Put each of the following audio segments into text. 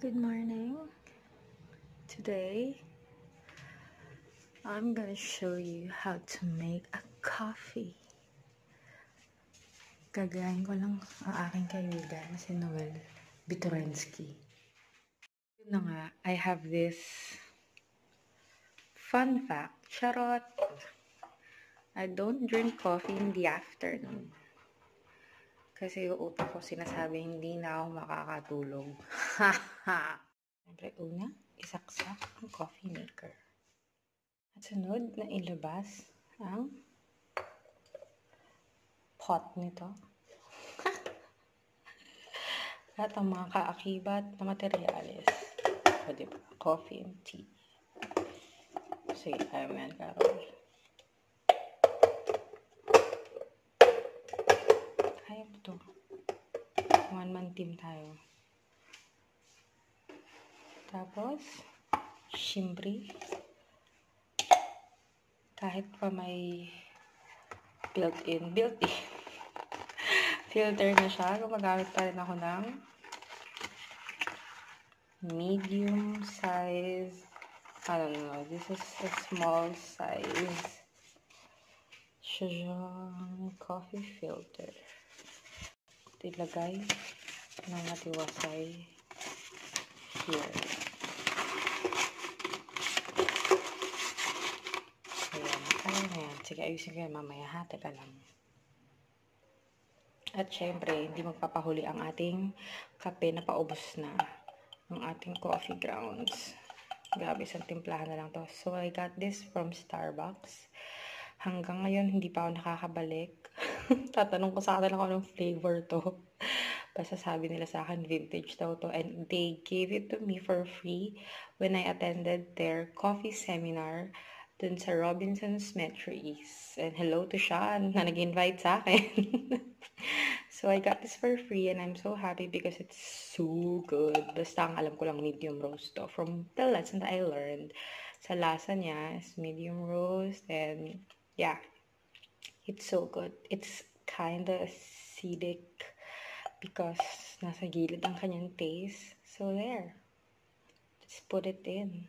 Good morning. Today, I'm gonna show you how to make a coffee. Gagayin ko lang ang aking kaibigan, si Noel Bitorensky. Yun na nga, I have this fun fact. Charot! I don't drink coffee in the afternoon. Kasi yung utak ko sinasabi, hindi na ako makakatulog. Siyempre, una, isaksak ang coffee maker. At sunod na ilabas ang pot nito. At ang mga kaakibat na materyales. O, diba? Coffee and tea. Sige, kaya mo yan, Carol. Kaya mo to. One-man team tayo. Tapos, shimbri. Kahit pa may built-in, built-in. Filter na siya. Gumagamit pa rin ako ng medium size. I don't know. This is a small size. Siyang coffee filter. Ilagay ng matiwasay here. Ayan, kaya na yan. Sige, ayusin ko yan mamaya ha. Teka lang. At syempre, hindi magpapahuli ang ating kape na paubos na ng ating coffee grounds. Grabe, isang timplahan na lang to. So, I got this from Starbucks. Hanggang ngayon, hindi pa ako nakakabalik. Tatanong ko sa kanila kung anong flavor to. Basta sabi nila sa akin, vintage daw to. And they gave it to me for free when I attended their coffee seminar dun sa Robinson's Metro East. And hello to Sean na nag-invite sa akin. so, I got this for free and I'm so happy because it's so good. Basta ang alam ko lang medium roast to. From the lesson that I learned, sa lasa niya is medium roast and yeah, it's so good. It's kinda acidic because nasa gilid ang kanyang taste. So there. Just put it in.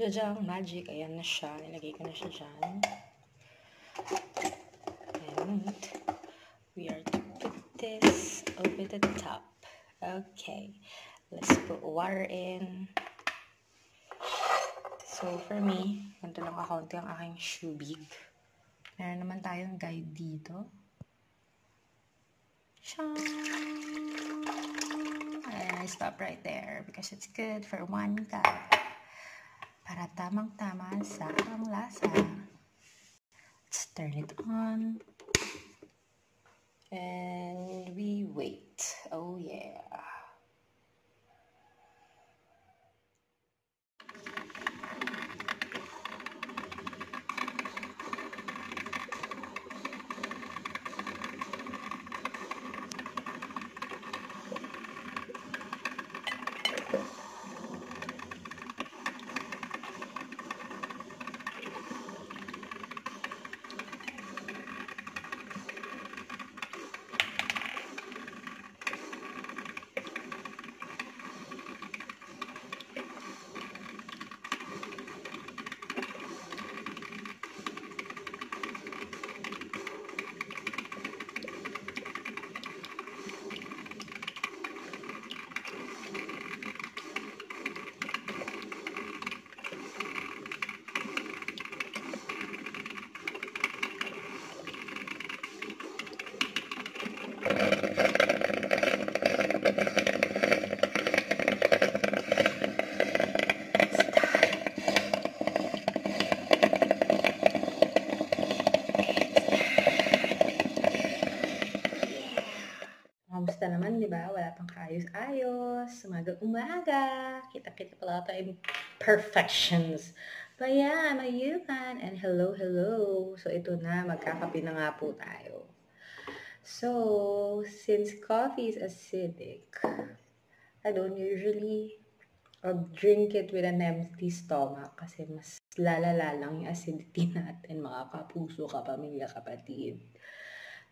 Jajang magic. Ayan na siya. Nilagay ko na siya dyan. And we are to put this over the top. Okay. Let's put water in. So, for me, ganito lang kakaunti ang aking shoe big. Meron naman tayong guide dito. Shaan! And I stop right there because it's good for one cup. Para tamang-tama sa ang lasa. Let's turn it on. And we wait. Oh yeah. Kamusta naman, di ba? Kaayos-ayos. Umaga-umaga. Kita-kita pala tayo perfections. But yeah, mayuman. And hello, hello. So, ito na. Magkakape na nga po tayo. So, since coffee is acidic, I don't usually uh, drink it with an empty stomach kasi mas lalala lang yung acidity natin, mga kapuso, kapamilya, kapatid.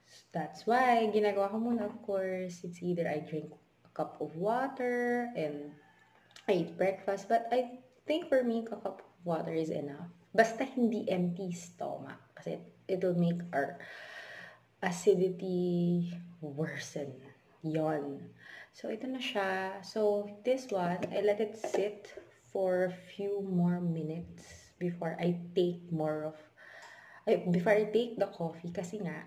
So, that's why, ginagawa ko muna, of course, it's either I drink cup of water and I eat breakfast. But I think for me, a cup of water is enough. Basta hindi empty stomach. Kasi it will make our acidity worsen. Yon. So, ito na siya. So, this one, I let it sit for a few more minutes before I take more of, ay, before I take the coffee. Kasi nga,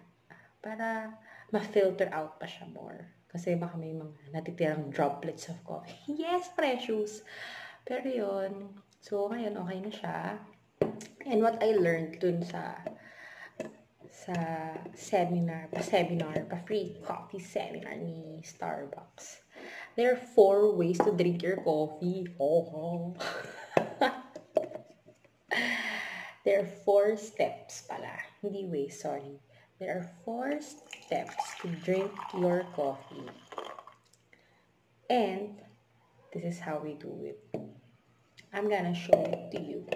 para ma-filter out pa siya more. Kasi baka may mga natitirang droplets of coffee. Yes, precious! Pero yon So, ngayon, okay na siya. And what I learned dun sa sa seminar, pa-seminar, pa-free coffee seminar ni Starbucks. There are four ways to drink your coffee. Oh, There are four steps pala. Hindi ways, sorry. There are four steps to drink your coffee. And this is how we do it. I'm gonna show it to you.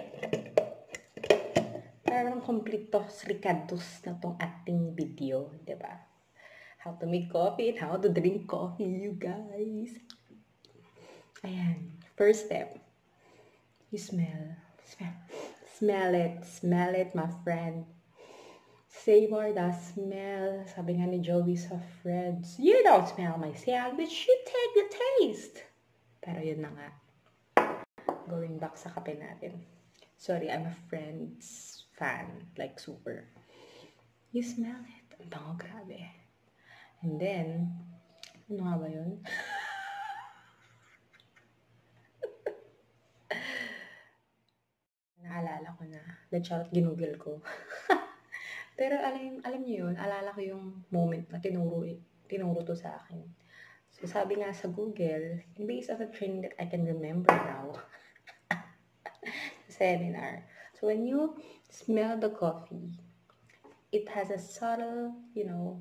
Parang kompletos ricados na tong ating video, di ba? How to make coffee and how to drink coffee, you guys. Ayan. First step. You smell. Smell. Smell it. Smell it, my friend. Savor the smell. Sabi nga ni Joey sa Friends, You don't smell my sandwich, you take the taste. Pero yun na nga. Going back sa kape natin. Sorry, I'm a Friends fan. Like, super. You smell it. Ang bango, grabe. And then, ano nga ba yun? Naalala ko na. Nag-charot, ginugol ko. Pero alam, alam niyo yun, alala ko yung moment na tinuro, tinuro to sa akin. So, sabi nga sa Google, based on the training that I can remember now, seminar. So, when you smell the coffee, it has a subtle, you know,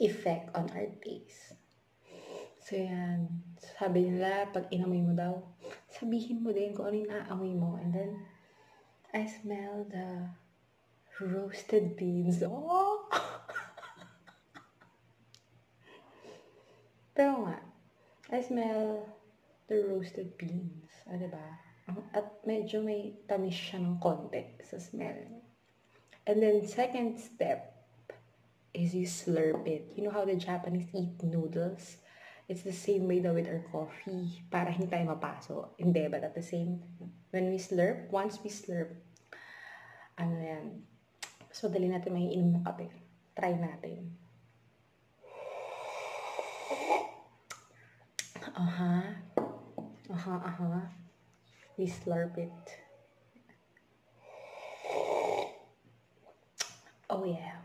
effect on our taste. So, yan. Sabi nila, pag inamoy mo daw, sabihin mo din kung ano yung naamoy mo. And then, I smell the roasted beans. Oh! Pero nga, I smell the roasted beans. Ah, diba? At medyo may tamis siya ng konti sa smell. And then, second step is you slurp it. You know how the Japanese eat noodles? It's the same way daw with our coffee. Para hindi tayo mapaso. Hindi, but at the same, when we slurp, once we slurp, ano yan, so dali natin may inom ng kape. Try natin. Aha. Aha, aha. We slurp it. Oh yeah.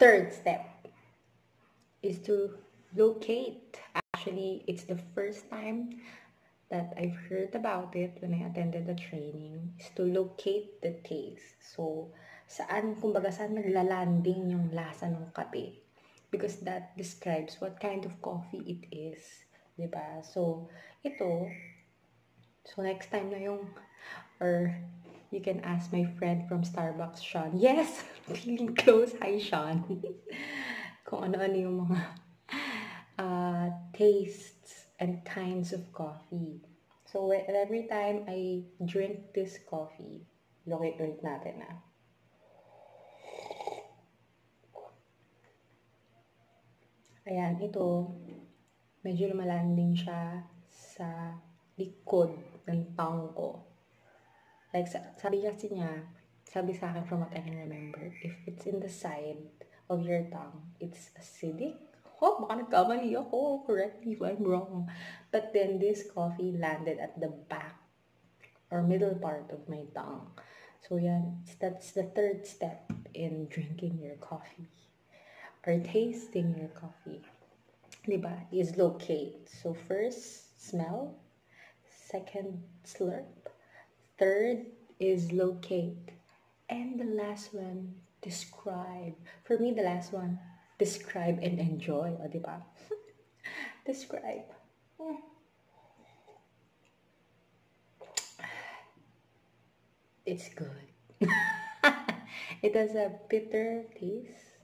Third step is to locate. Actually, it's the first time that I've heard about it when I attended the training is to locate the taste. So, saan, kumbaga, saan naglalanding yung lasa ng kape. Because that describes what kind of coffee it is. Diba? So, ito, So, next time na yung, or you can ask my friend from Starbucks, Sean. Yes! Feeling close. Hi, Sean. Kung ano-ano yung mga uh, tastes and kinds of coffee. So, every time I drink this coffee, locate ulit natin na. Ayan, ito, medyo lumalanding siya sa likod ng tongue ko. Like, sabi kasi niya, sabi sa akin from what I can remember, if it's in the side of your tongue, it's acidic. Oh, baka nagkamali ako. Correct me if I'm wrong. But then this coffee landed at the back or middle part of my tongue. So yan, that's the third step in drinking your coffee or tasting your coffee. Diba? Is locate. So first, smell second slurp, third is locate, and the last one, describe. For me, the last one, describe and enjoy. Oh, o, di ba? describe. Hmm. It's good. it has a bitter taste.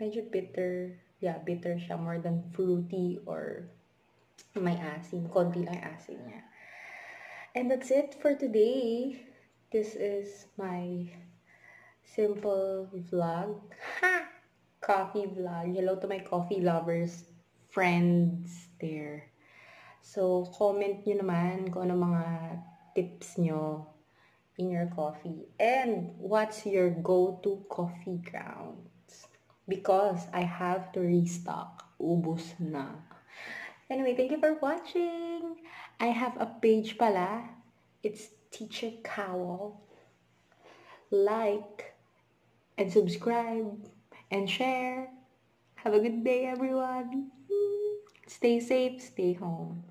Medyo bitter yeah, bitter siya more than fruity or may asin. Konti lang asin niya. And that's it for today. This is my simple vlog. Ha! Coffee vlog. Hello to my coffee lovers, friends there. So, comment nyo naman kung ano mga tips nyo in your coffee. And what's your go-to coffee grounds? because I have to restock. Ubus na. Anyway, thank you for watching. I have a page pala. It's Teacher Cowell. Like and subscribe and share. Have a good day, everyone. Stay safe, stay home.